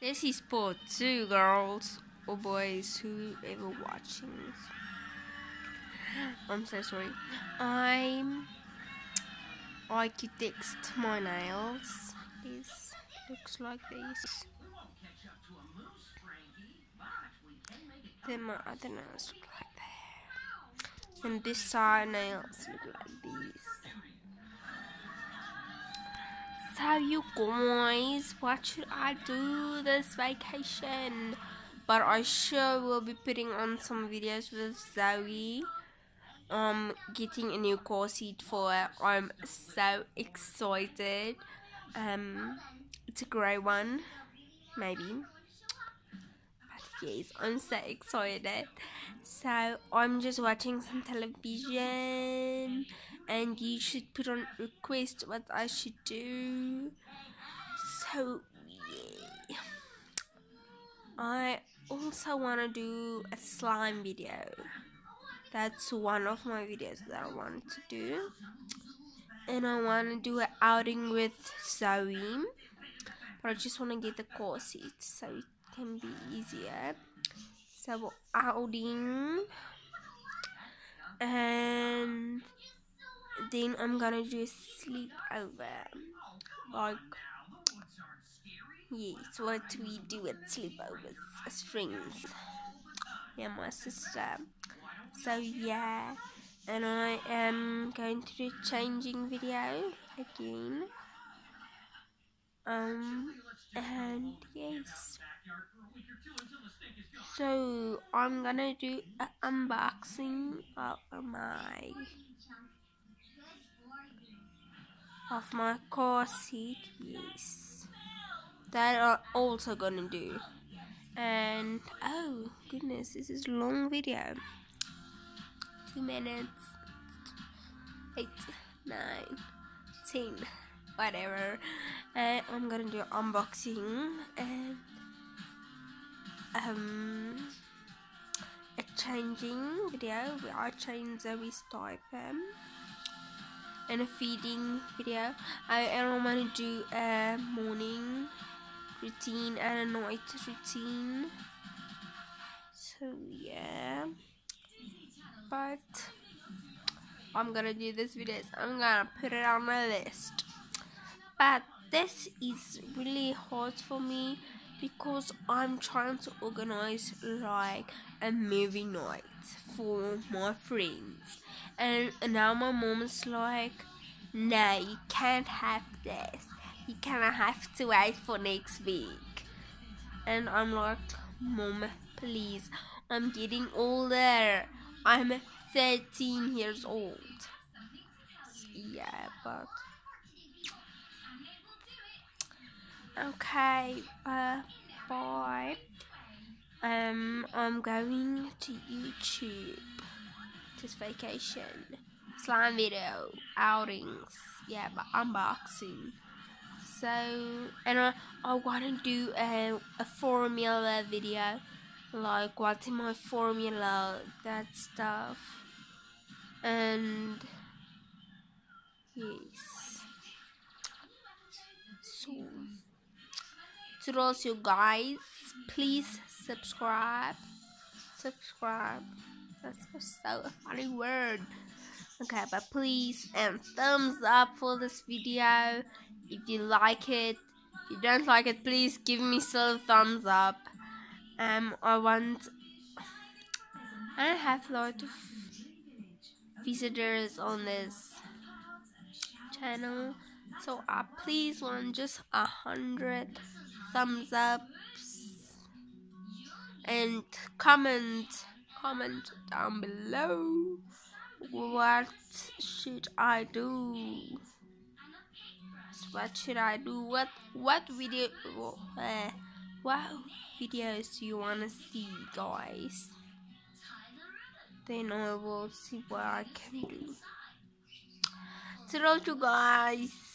This is for two girls or boys whoever watching this. I'm so sorry. I'm architect my nails. This looks like this. Then my other nails look like that. And this side nails look like this. So you guys, what should I do this vacation? But I sure will be putting on some videos with Zoe. Um, getting a new car seat for her. I'm so excited. Um, it's a grey one, maybe. But yes, I'm so excited. So I'm just watching some television and you should put on request what I should do. So yeah. I also want to do a slime video. That's one of my videos that I want to do. And I want to do an outing with Zoe. But I just want to get the car seat so it can be easier. So outing and then I'm gonna do a sleepover. Like, yes, what we do at sleepovers as friends. Yeah, my sister. So, yeah, and I am going to do changing video again. Um, and yes. So, I'm gonna do an unboxing of my of my car seat yes that are also gonna do. And oh goodness this is long video. Two minutes eight nine ten whatever. And I'm gonna do unboxing and um a changing video. Where I change Zoe's diaper and a feeding video. I, I don't want to do a morning routine and a night routine. So yeah, but I'm gonna do this video. I'm gonna put it on my list. But this is really hard for me because I'm trying to organize like a movie night for my friends. And now my mom is like, no, you can't have this. You kinda have to wait for next week. And I'm like, mom, please, I'm getting older. I'm 13 years old. Yeah, but okay uh bye. Um i'm going to youtube. This vacation. Slime video. Outings. Yeah but unboxing. So and i, I want to do a, a formula video. Like what's in my formula that stuff. And yes to those you guys. Please subscribe. Subscribe. That's so funny word. Okay but please and thumbs up for this video. If you like it if you don't like it please give me still thumbs up. Um i want i have a lot of visitors on this channel. So I please want just a hundred thumbs ups and comment comment down below what should I do what should I do what what video uh, what videos do you want to see guys? Then I will see what I can do. So you guys